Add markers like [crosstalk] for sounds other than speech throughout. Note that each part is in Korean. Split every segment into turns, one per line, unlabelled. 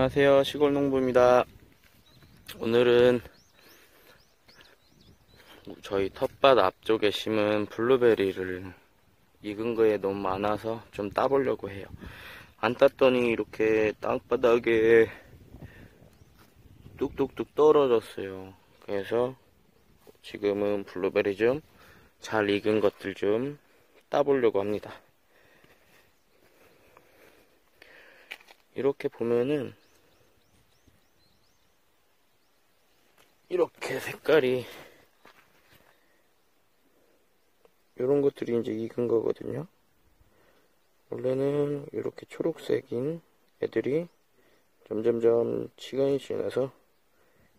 안녕하세요. 시골농부입니다. 오늘은 저희 텃밭 앞쪽에 심은 블루베리를 익은 거에 너무 많아서 좀 따보려고 해요. 안 땄더니 이렇게 땅바닥에 뚝뚝뚝 떨어졌어요. 그래서 지금은 블루베리 좀 잘 익은 것들 좀 따보려고 합니다. 이렇게 보면은 이렇게 색깔이 이런 것들이 이제 익은 거거든요. 원래는 이렇게 초록색인 애들이 점점점 시간이 지나서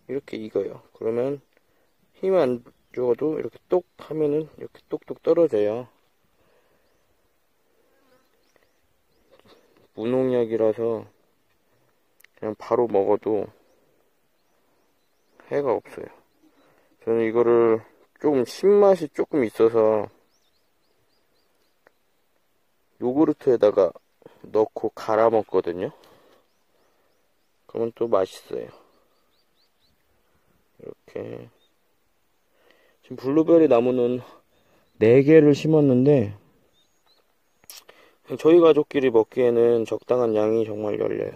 이렇게 익어요. 그러면 힘 안 줘도 이렇게 똑 하면은 이렇게 똑똑 떨어져요. 무농약이라서 그냥 바로 먹어도 해가 없어요. 저는 이거를 조금 신맛이 조금 있어서 요구르트에다가 넣고 갈아 먹거든요. 그러면 또 맛있어요. 이렇게 지금 블루베리 나무는 4개를 심었는데 저희 가족끼리 먹기에는 적당한 양이 정말 열려요.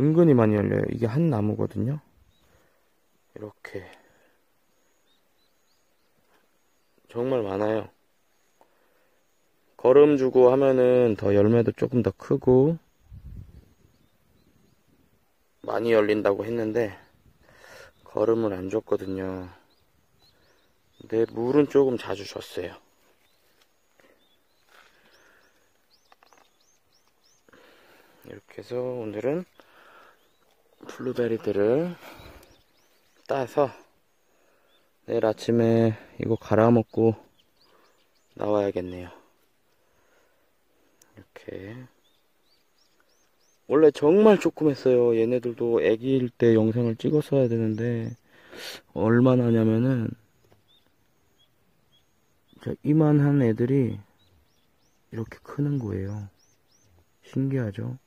은근히 많이 열려요. 이게 한 나무거든요. 이렇게. 정말 많아요. 거름 주고 하면은 더 열매도 조금 더 크고 많이 열린다고 했는데 거름을 안 줬거든요. 근데 물은 조금 자주 줬어요. 이렇게 해서 오늘은 블루베리들을 따서 내일 아침에 이거 갈아먹고 나와야겠네요. 이렇게 원래 정말 조그맸어요. 얘네들도 애기일 때 영상을 찍었어야 되는데 얼마나 하냐면은 이만한 애들이 이렇게 크는 거예요. 신기하죠?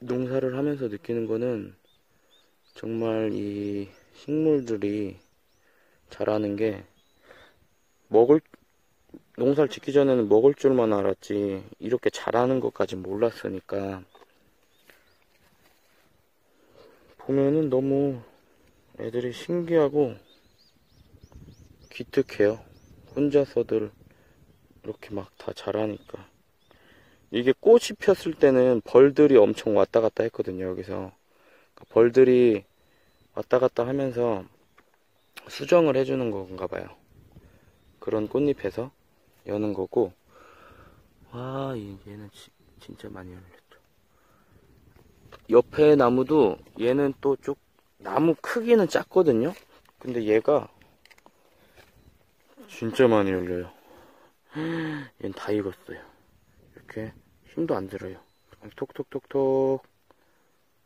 농사를 하면서 느끼는 거는 정말 이 식물들이 자라는 게 먹을 농사를 짓기 전에는 먹을 줄만 알았지 이렇게 자라는 것까지 몰랐으니까 보면은 너무 애들이 신기하고 기특해요 혼자서들 이렇게 막 다 자라니까 이게 꽃이 폈을 때는 벌들이 엄청 왔다 갔다 했거든요, 여기서. 그러니까 벌들이 왔다 갔다 하면서 수정을 해주는 건가 봐요. 그런 꽃잎에서 여는 거고. 와, 얘는 지, 진짜 많이 열렸죠. 옆에 나무도 얘는 또 쭉, 나무 크기는 작거든요? 근데 얘가 진짜 많이 열려요. [gasps] 얘는 다 익었어요. 이렇게 힘도 안 들어요. 톡톡톡톡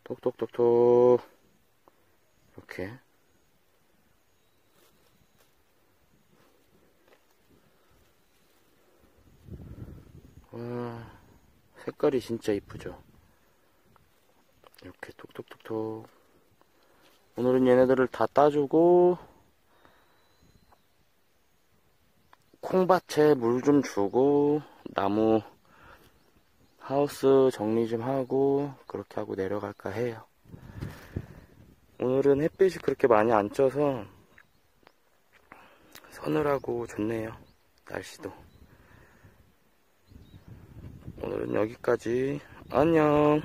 톡톡톡톡. 이렇게. 와 색깔이 진짜 이쁘죠? 이렇게 톡톡톡톡. 오늘은 얘네들을 다 따주고 콩밭에 물 좀 주고 나무 하우스 정리 좀 하고 그렇게 하고 내려갈까 해요. 오늘은 햇빛이 그렇게 많이 안 쪄서 서늘하고 좋네요. 날씨도. 오늘은 여기까지. 안녕.